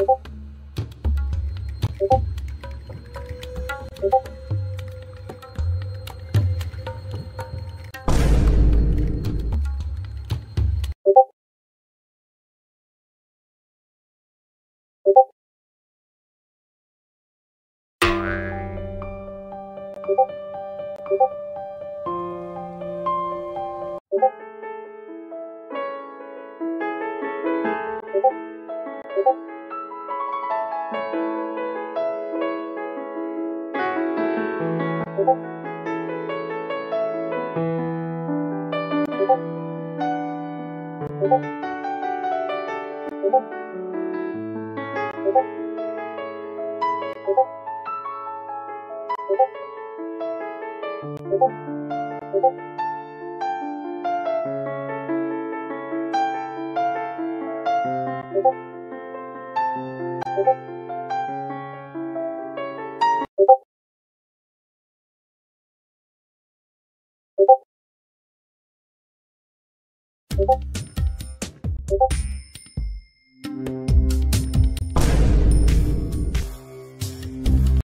you 고고 고고 고맙